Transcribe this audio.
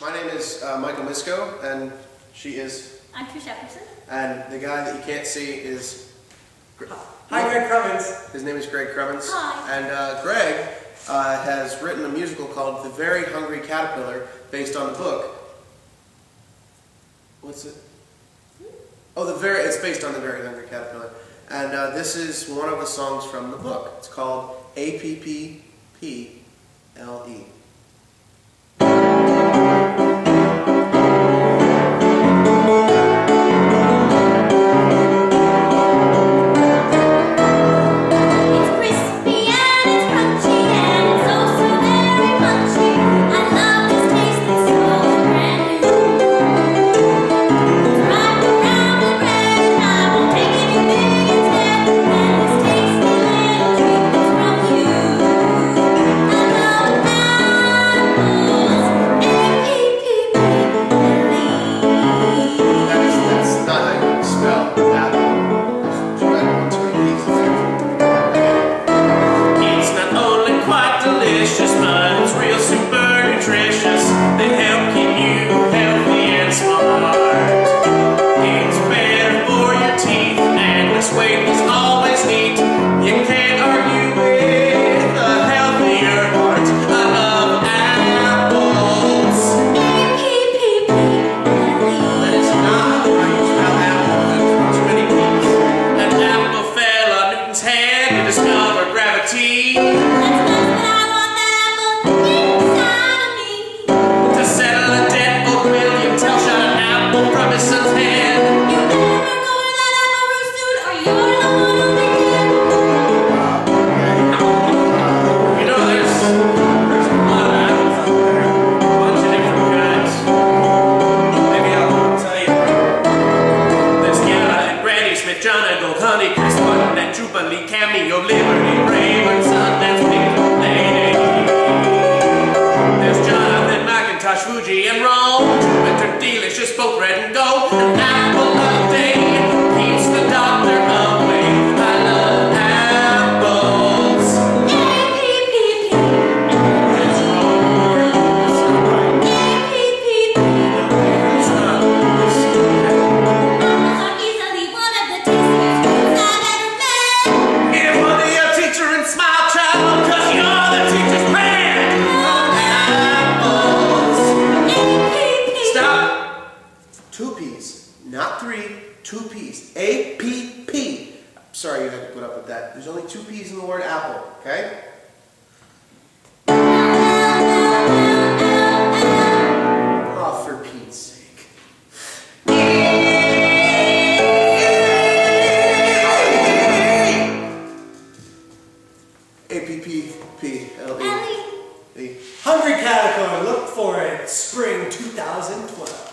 My name is uh, Michael Misko, and she is. I'm Trish Epperson. And the guy that you can't see is. Hi, Greg Krumins. His name is Greg Krumins. Hi. And uh, Greg uh, has written a musical called The Very Hungry Caterpillar, based on the book. What's it? Oh, the very. It's based on the Very Hungry Caterpillar, and uh, this is one of the songs from the book. It's called A P P P L E. Cameo, Liberty, Pink Lady. There's Jonathan, Fuji, and Rome. Winter delicious, both red and gold. Two P's, not three, two P's. A P P. Sorry you had to put up with that. There's only two P's in the word apple, okay? Oh, for Pete's sake. A P P P L. E. Hungry Caterpillar, look for it spring 2012.